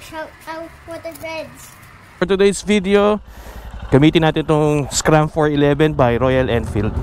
Shout out for the Reds. For today's video, gamitin natin itong Scram 411 by Royal Enfield.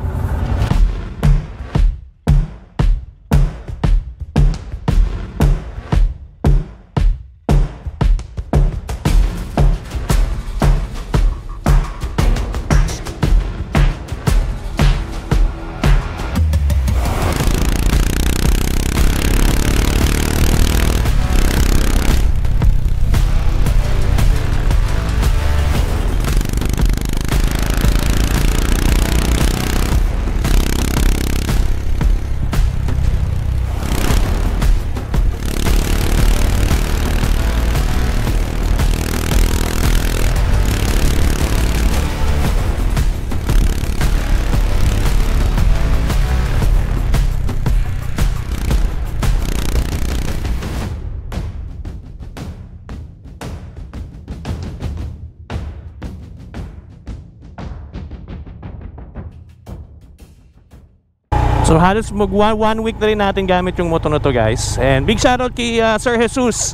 So halos mag one, one week na rin natin gamit yung motor na to guys. And big shoutout kay uh, Sir Jesus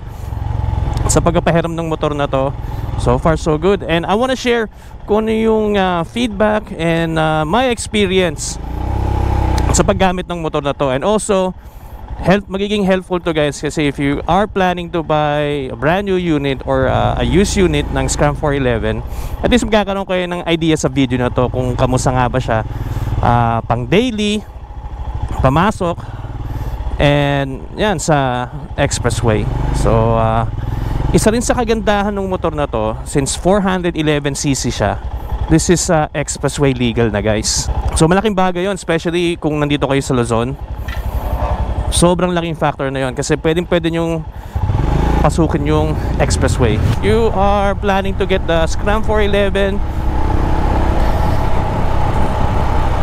sa pagpapahiram ng motor na to. So far so good. And I want to share kung ano yung uh, feedback and uh, my experience sa paggamit ng motor na to. And also, help magiging helpful to guys kasi if you are planning to buy a brand new unit or uh, a used unit ng Scram 411 at least magkakaroon kayo ng idea sa video na to kung kamusta nga ba siya uh, pang daily pamasok and yan sa expressway. So uh, isa rin sa kagandahan ng motor na to since 411cc siya this is uh, expressway legal na guys. So malaking bagay yon especially kung nandito kayo sa Luzon. Sobrang laking factor na yon kasi pwedeng pwede nyong pasukin yung expressway. You are planning to get the Scram 411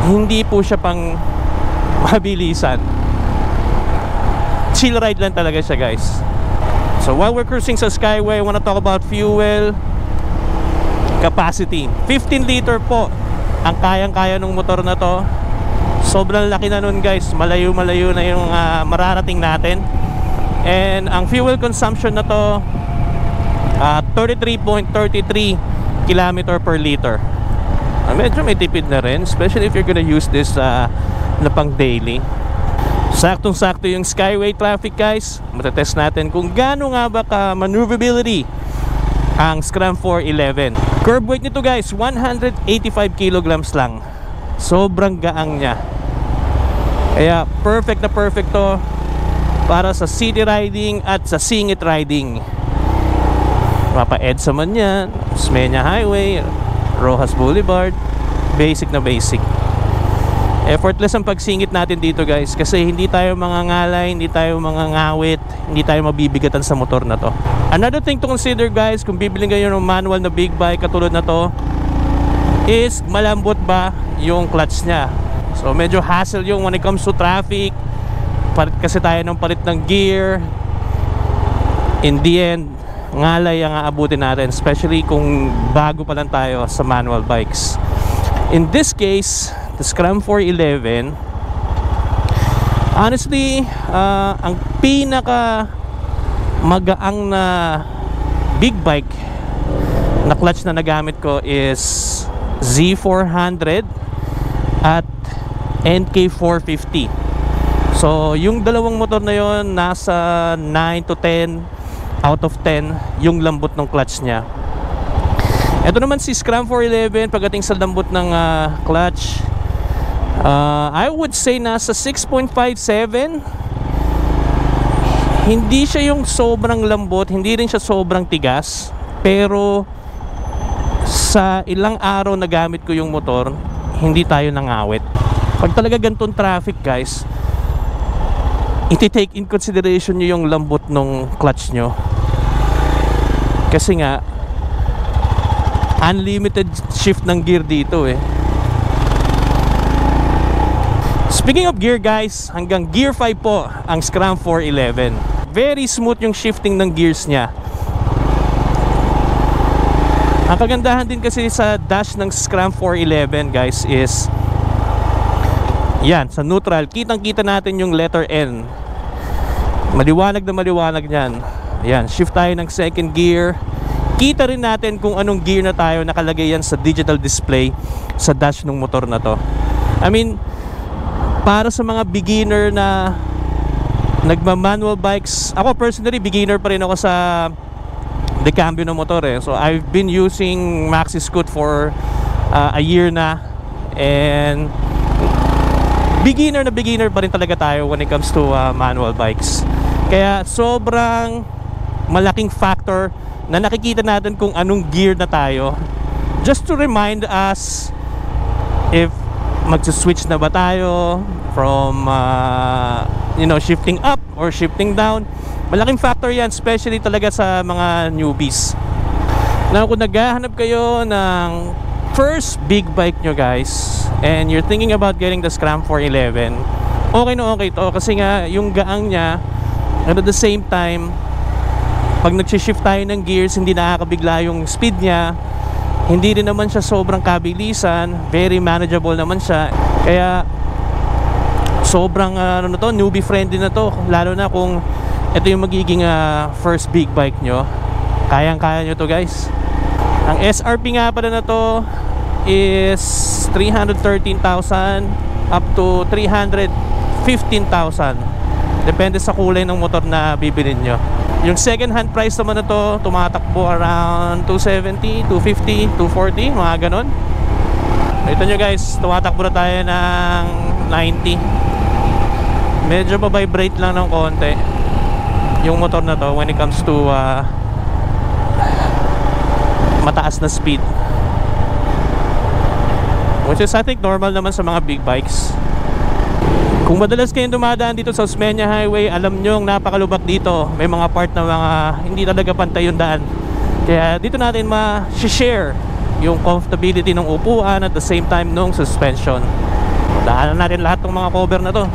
hindi po siya pang mabilisan. Chill ride lang talaga siya guys. So while we're cruising sa skyway I wanna talk about fuel capacity. 15 liter po ang kayang kaya ng motor na to. Sobrang laki na nun guys. Malayo malayo na yung uh, mararating natin. And ang fuel consumption na to uh, 33.33 kilometer per liter uh, medyo may tipid na rin especially if you're gonna use this uh, na pang daily. Saktong sakto yung skyway traffic guys. Matetest natin kung gaano nga ba ka maneuverability ang Scram 411 curb weight nito guys 185 kilograms lang. Sobrang gaang niya. Kaya perfect na perfect to para sa city riding at sa singit riding. Mapa EDSA man yan Smenia Highway Rojas Boulevard. Basic na basic. Effortless ang pagsingit natin dito guys kasi hindi tayo mga ngalay hindi tayo mga ngawit hindi tayo mabibigatan sa motor na to. Another thing to consider guys kung bibili kayo ng manual na big bike katulad na to is malambot ba yung clutch nya so medyo hassle yung when it comes to traffic. Palit kasi tayo ng palit ng gear. In the end ngalay ang aabutin natin especially kung bago pa lang tayo sa manual bikes. In this case the Scram 411 honestly uh, ang pinaka magaang na big bike na clutch na nagamit ko is Z400 at NK450 so yung dalawang motor na yon nasa 9 to 10 out of 10 yung lambot ng clutch niya. Ito naman si Scram 411 pagdating sa lambot ng uh, clutch. Uh, I would say nasa 6.57 hindi siya yung sobrang lambot hindi rin siya sobrang tigas pero sa ilang araw na gamit ko yung motor hindi tayo nangawit. Pag talaga ganitong traffic guys iti-take in consideration nyo yung lambot ng clutch nyo kasi nga unlimited shift ng gear dito eh Speaking of gear guys, hanggang gear 5 po ang Scram 411. Very smooth yung shifting ng gears niya. Ang kagandahan din kasi sa dash ng Scram 411 guys is yan, sa neutral, kitang kita natin yung letter N. Maliwanag na maliwanag yan. Ayan, shift tayo ng second gear. Kita rin natin kung anong gear na tayo nakalagay yan sa digital display sa dash ng motor na to. I mean, para sa mga beginner na nagma-manual bikes, ako personally beginner pa rin ako sa decambio ng motor eh. So I've been using Maxi Scoot for uh, a year na and beginner na beginner pa rin talaga tayo when it comes to uh, manual bikes. Kaya sobrang malaking factor na nakikita natin kung anong gear na tayo. Just to remind us if magsa-switch na ba tayo from uh, you know shifting up or shifting down. Malaking factor yan especially talaga sa mga newbies. Na kung naghahanap kayo ng first big bike nyo guys and you're thinking about getting the Scram 411 okay na okay to. Kasi nga yung gaang niya at the same time pag nag-shift tayo ng gears hindi nakakabigla yung speed niya. Hindi rin naman siya sobrang kabilisan. Very manageable naman siya. Kaya sobrang uh, ano na to newbie friendly na to. Lalo na kung ito yung magiging uh, first big bike nyo. Kayang kaya nyo to guys. Ang SRP nga pala na to is 313,000 up to 315,000 depende sa kulay ng motor na bibilin nyo yung second hand price naman na to tumatakbo around 270, 250, 240 mga ganon. Ito nyo guys tumatakbo na tayo ng 90 medyo pa-vibrate lang ng konti yung motor na to when it comes to uh, mataas na speed. Which is I think normal naman sa mga big bikes kung madalas kayong dumadaan dito sa Osmeña Highway alam nyo napakalubak dito. May mga part na mga hindi talaga pantay yung daan. Kaya dito natin ma-share yung comfortability ng upuan at the same time nung suspension. Daanan natin lahat ng mga cover na to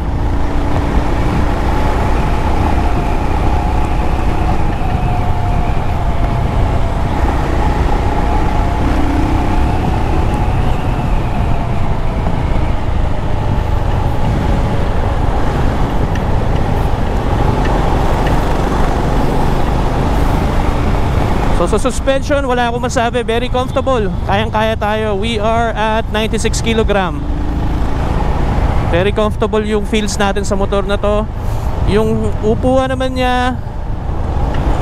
So sa suspension, wala akong masabi. Very comfortable. Kayang-kaya tayo. We are at 96 kg. Very comfortable yung feels natin sa motor na to. Yung upuan naman niya,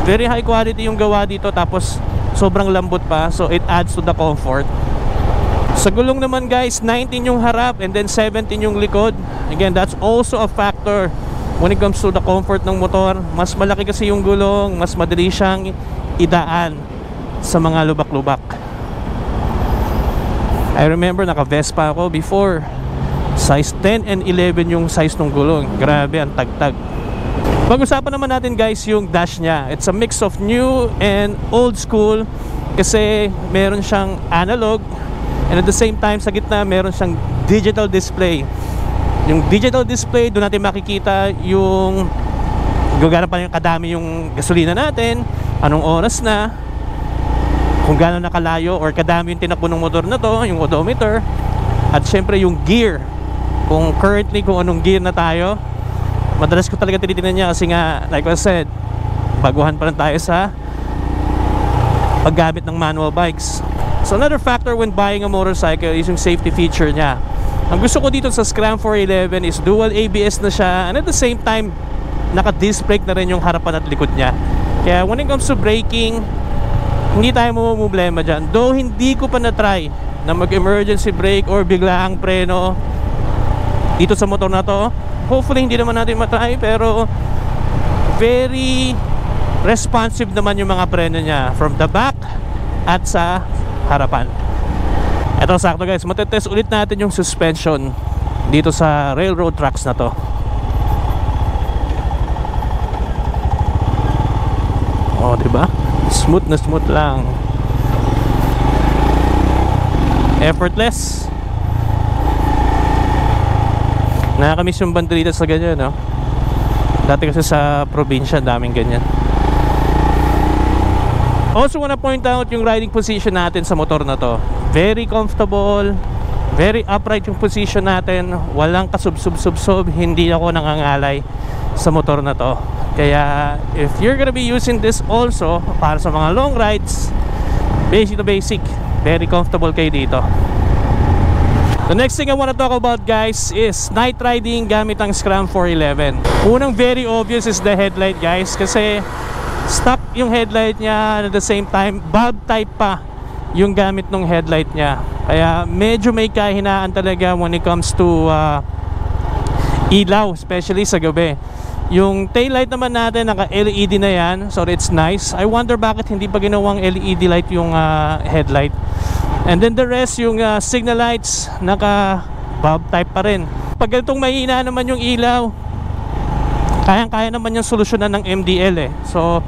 very high quality yung gawa dito. Tapos sobrang lambot pa. So it adds to the comfort. Sa gulong naman guys, 19 yung harap and then 17 yung likod. Again, that's also a factor when it comes to the comfort ng motor. Mas malaki kasi yung gulong, mas madali siyang idaan sa mga lubak-lubak. I remember naka-Vespa ako before. Size 10 and 11 yung size ng gulong. Grabe ang tagtag. Pag-usapan naman natin guys yung dash nya it's a mix of new and old school kasi meron siyang analog and at the same time sa gitna meron siyang digital display. Yung digital display doon natin makikita yung gagana pa yung kadami yung gasolina natin anong oras na? Kung gaano nakalayo or kadami yung tinakbo ng motor na to yung odometer. At syempre yung gear. Kung currently kung anong gear na tayo. Madalas ko talaga tinitingnan niya kasi nga like I said baguhan pa rin tayo sa paggamit ng manual bikes. So another factor when buying a motorcycle is yung safety feature niya. Ang gusto ko dito sa Scram 411 is dual ABS na siya and at the same time naka disc brake na rin yung harapan at likod niya kaya when it comes to braking, hindi tayo mamumblema dyan. Though hindi ko pa na-try na mag-emergency brake or biglaang preno dito sa motor na to. Hopefully hindi naman natin matry pero very responsive naman yung mga preno niya from the back at sa harapan. Ito sakto guys, matetest ulit natin yung suspension dito sa railroad tracks na to. Oh, 'di ba? Smooth na smooth lang. Effortless. Nakakamiss yung bandrita sa ganyan, no? Dati kasi sa probinsya, daming ganyan. Also wanna point out yung riding position natin sa motor na to. Very comfortable, very upright yung position natin. Walang kasub-sub-sub-sub, hindi ako nangangalay. sa motor na to. Kaya if you're gonna be using this also para sa mga long rides, basic to basic, very comfortable kayo dito. The next thing I want to talk about guys is night riding gamit ang Scram 411. Unang very obvious is the headlight guys kasi stock yung headlight niya at the same time bulb type pa yung gamit ng headlight niya. Kaya medyo may kahinaan talaga when it comes to uh, ilaw especially sa gabi. Yung taillight naman natin naka LED na yan so it's nice. I wonder bakit hindi pa ginawang LED light yung uh, headlight. And then the rest, yung uh, signal lights, naka bulb type pa rin. Pag ganitong mahina naman yung ilaw, kayang-kaya naman yung solusyonan ng MDL eh. So,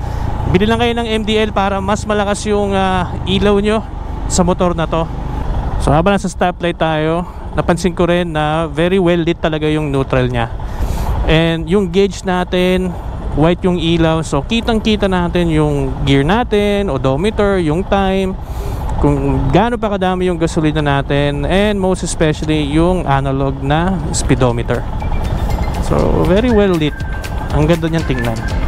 bili lang kayo ng MDL para mas malakas yung uh, ilaw nyo sa motor na to. So, habang nasa stoplight tayo, napansin ko rin na very well lit talaga yung neutral niya. And yung gauge natin, white yung ilaw. So, kitang-kita natin yung gear natin, odometer, yung time, kung gaano pa kadami yung gasolina natin and most especially yung analog na speedometer so very well lit ang ganda niyang tingnan